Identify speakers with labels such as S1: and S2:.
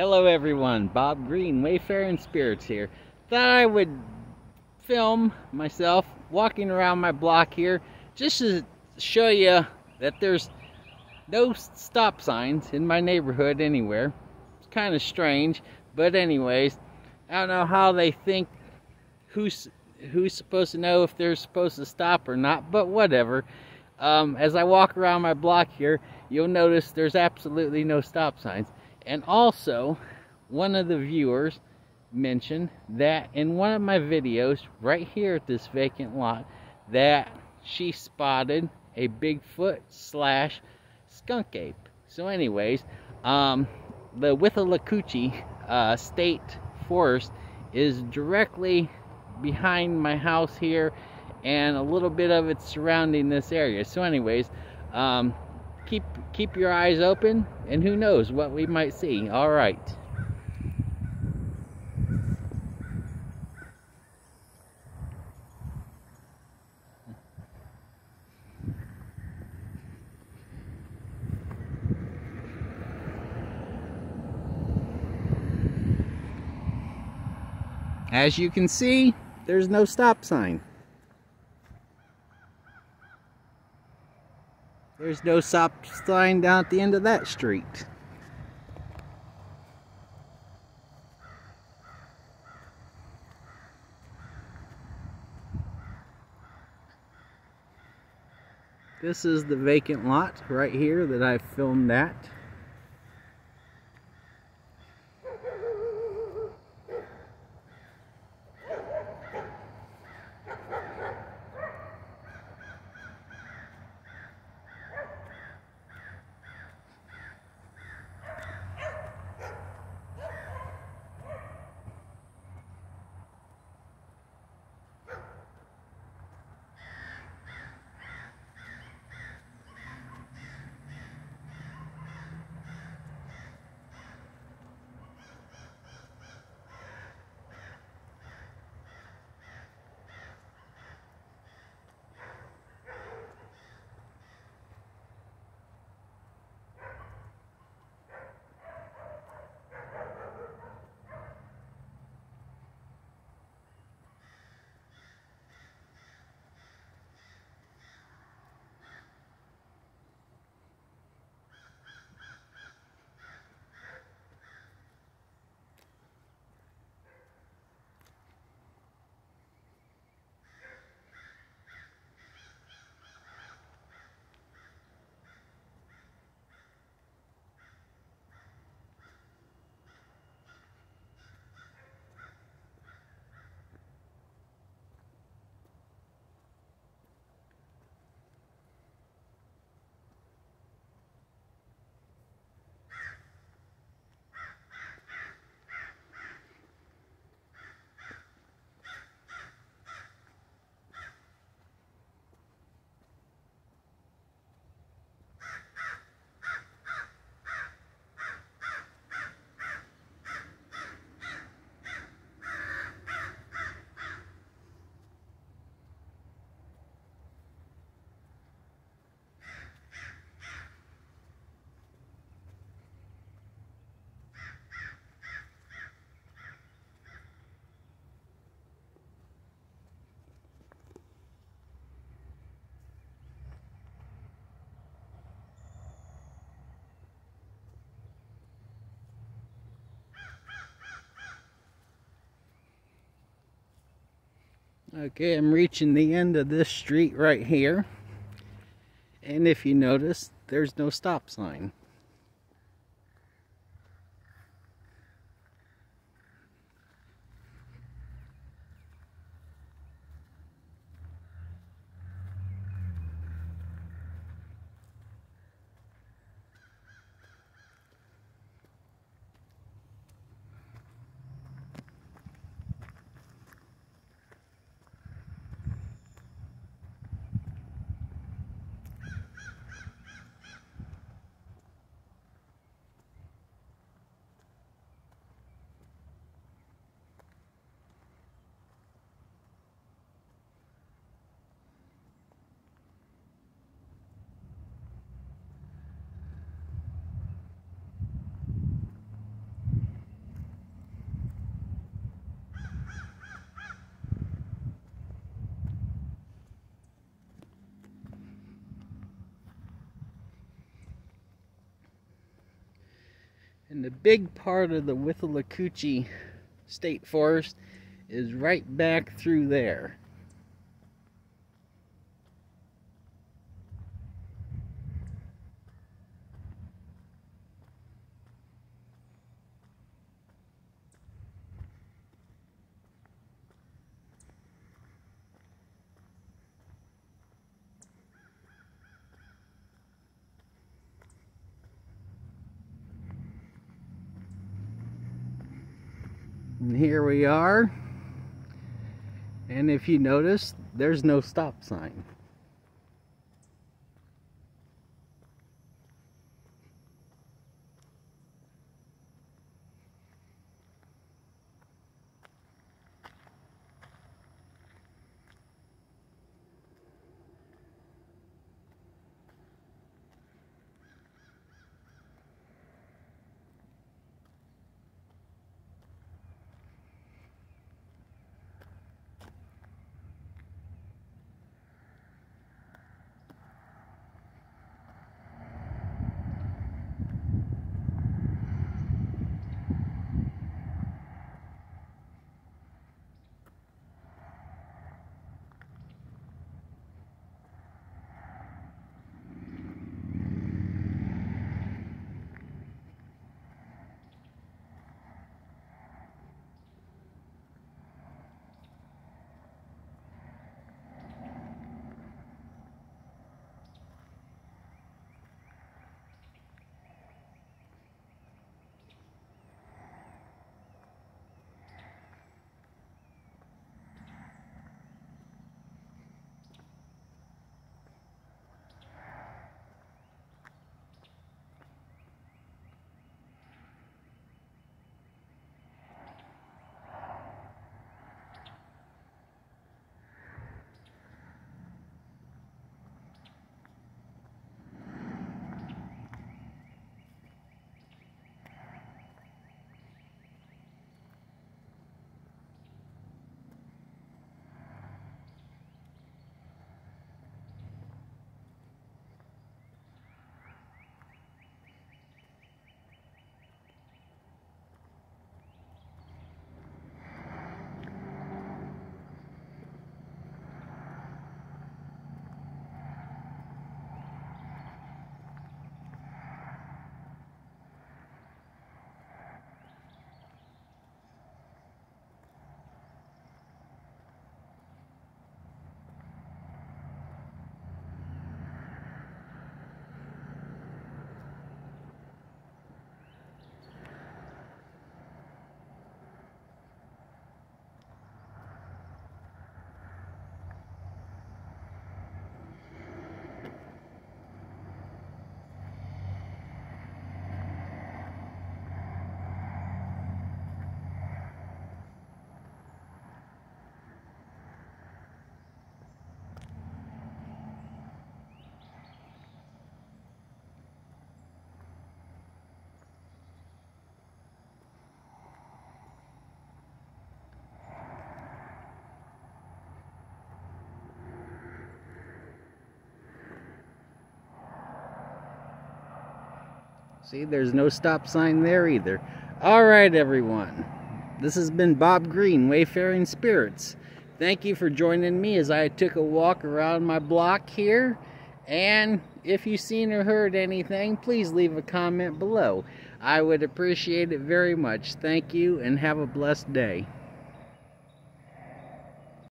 S1: Hello everyone, Bob Green, Wayfaring Spirits here. Thought I would film myself walking around my block here just to show you that there's no stop signs in my neighborhood anywhere. It's kind of strange, but anyways, I don't know how they think who's who's supposed to know if they're supposed to stop or not, but whatever. Um, as I walk around my block here, you'll notice there's absolutely no stop signs. And also, one of the viewers mentioned that in one of my videos, right here at this vacant lot, that she spotted a Bigfoot slash skunk ape. So anyways, um, the Withlacoochee uh, State Forest is directly behind my house here and a little bit of it surrounding this area. So anyways, um, keep your eyes open and who knows what we might see all right As you can see, there's no stop sign. There's no stop sign down at the end of that street. This is the vacant lot right here that I filmed at. Okay, I'm reaching the end of this street right here. And if you notice, there's no stop sign. And the big part of the Withlacoochee State Forest is right back through there. And here we are. And if you notice, there's no stop sign. See, there's no stop sign there either. All right, everyone. This has been Bob Green, Wayfaring Spirits. Thank you for joining me as I took a walk around my block here. And if you've seen or heard anything, please leave a comment below. I would appreciate it very much. Thank you and have a blessed day.